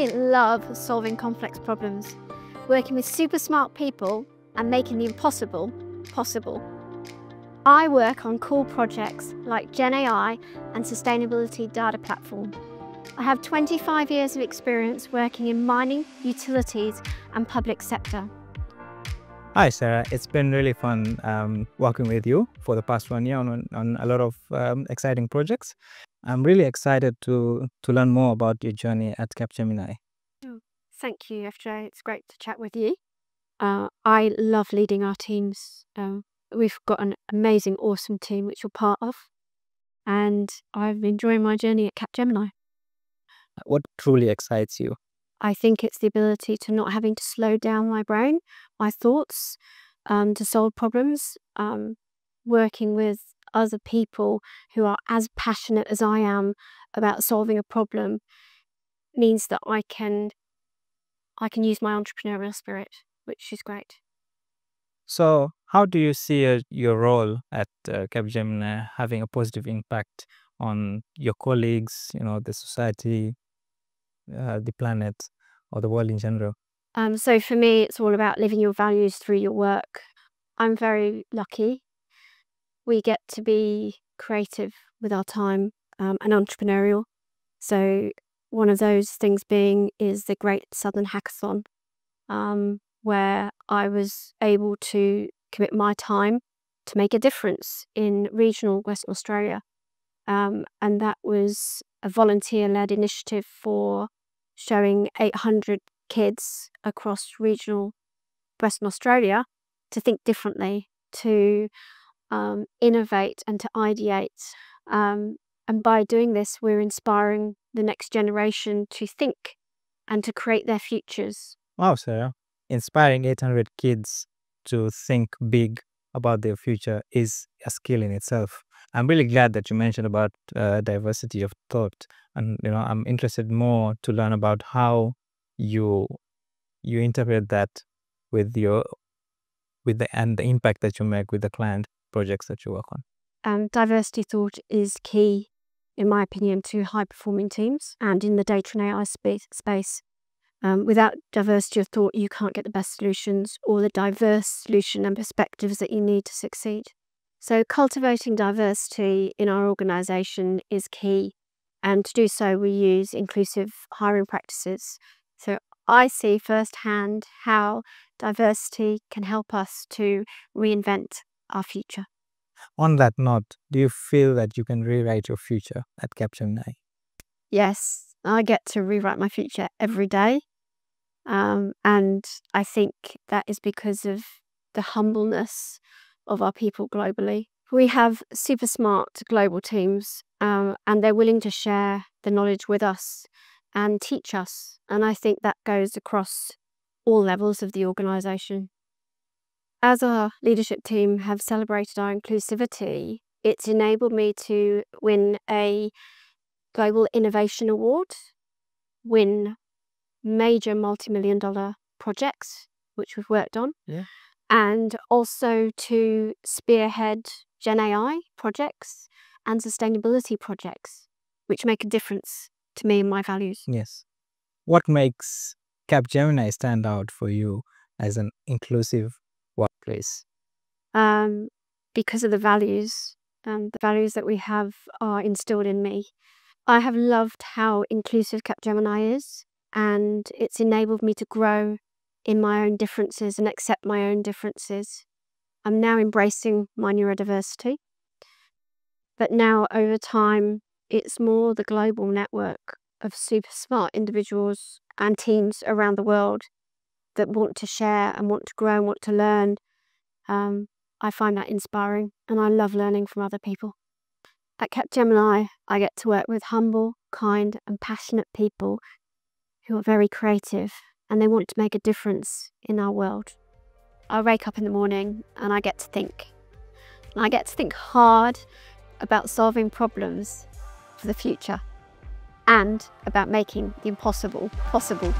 I love solving complex problems, working with super smart people and making the impossible possible. I work on cool projects like GenAI and Sustainability Data Platform. I have 25 years of experience working in mining, utilities and public sector. Hi, Sarah. It's been really fun um, working with you for the past one year on, on a lot of um, exciting projects. I'm really excited to, to learn more about your journey at Capgemini. Oh, thank you, FJ. It's great to chat with you. Uh, I love leading our teams. Um, we've got an amazing, awesome team which you're part of, and I've enjoying my journey at Capgemini. What truly excites you? I think it's the ability to not having to slow down my brain, my thoughts, um, to solve problems. Um, working with other people who are as passionate as I am about solving a problem means that I can I can use my entrepreneurial spirit, which is great. So, how do you see uh, your role at uh, Capgemini having a positive impact on your colleagues, you know, the society, uh, the planet, or the world in general? Um, so for me, it's all about living your values through your work. I'm very lucky. We get to be creative with our time um, and entrepreneurial. So one of those things being is the Great Southern Hackathon, um, where I was able to commit my time to make a difference in regional Western Australia. Um, and that was a volunteer led initiative for showing 800 kids across regional Western Australia to think differently, to um, innovate and to ideate. Um, and by doing this, we're inspiring the next generation to think and to create their futures. Wow, Sarah. Inspiring 800 kids to think big about their future is a skill in itself. I'm really glad that you mentioned about uh, diversity of thought, and you know, I'm interested more to learn about how you you interpret that with your with the and the impact that you make with the client projects that you work on. Um, diversity thought is key, in my opinion, to high performing teams and in the data and AI space. space. Um, without diversity of thought, you can't get the best solutions or the diverse solution and perspectives that you need to succeed. So, cultivating diversity in our organisation is key. And to do so, we use inclusive hiring practices. So, I see firsthand how diversity can help us to reinvent our future. On that note, do you feel that you can rewrite your future at Capgemini? Yes, I get to rewrite my future every day. Um, and I think that is because of the humbleness of our people globally. We have super smart global teams, um, and they're willing to share the knowledge with us and teach us. And I think that goes across all levels of the organisation. As our leadership team have celebrated our inclusivity, it's enabled me to win a Global Innovation Award, win major multi million dollar projects, which we've worked on. Yeah and also to spearhead Gen AI projects and sustainability projects, which make a difference to me and my values. Yes. What makes Capgemini stand out for you as an inclusive workplace? Um, because of the values, um, the values that we have are instilled in me. I have loved how inclusive Capgemini is, and it's enabled me to grow in my own differences and accept my own differences. I'm now embracing my neurodiversity. But now, over time, it's more the global network of super smart individuals and teams around the world that want to share and want to grow and want to learn. Um, I find that inspiring and I love learning from other people. At Capgemini, I get to work with humble, kind, and passionate people who are very creative and they want to make a difference in our world. I wake up in the morning and I get to think. And I get to think hard about solving problems for the future and about making the impossible possible.